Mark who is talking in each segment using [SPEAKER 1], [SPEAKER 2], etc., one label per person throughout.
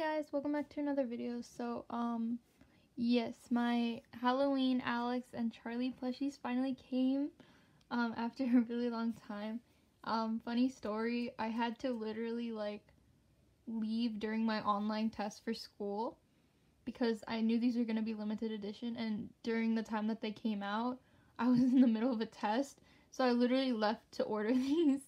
[SPEAKER 1] guys, welcome back to another video. So, um, yes, my Halloween Alex and Charli plushies finally came, um, after a really long time. Um, funny story, I had to literally, like, leave during my online test for school because I knew these were going to be limited edition and during the time that they came out, I was in the middle of a test, so I literally left to order these.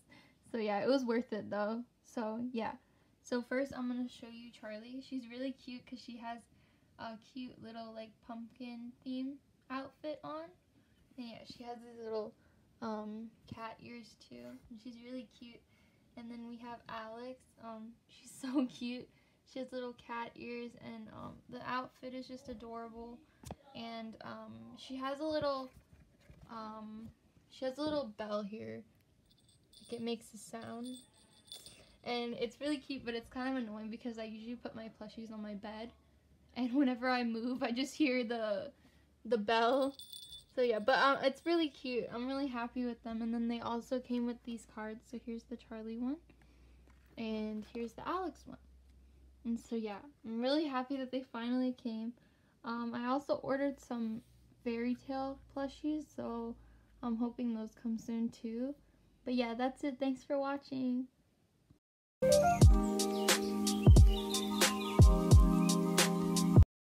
[SPEAKER 1] So yeah, it was worth it though. So yeah. So first I'm going to show you Charli. She's really cute because she has a cute little like pumpkin theme outfit on. And yeah, she has these little um, cat ears too. And she's really cute. And then we have Alex. Um, she's so cute. She has little cat ears and um, the outfit is just adorable. And um, she has a little, um, she has a little bell here. Like it makes a sound and it's really cute but it's kind of annoying because I usually put my plushies on my bed and whenever I move I just hear the the bell. So yeah but um, it's really cute. I'm really happy with them and then they also came with these cards. So here's the Charli one and here's the Alex one. And so yeah I'm really happy that they finally came. Um, I also ordered some fairy tale plushies so I'm hoping those come soon too. But yeah that's it. Thanks for watching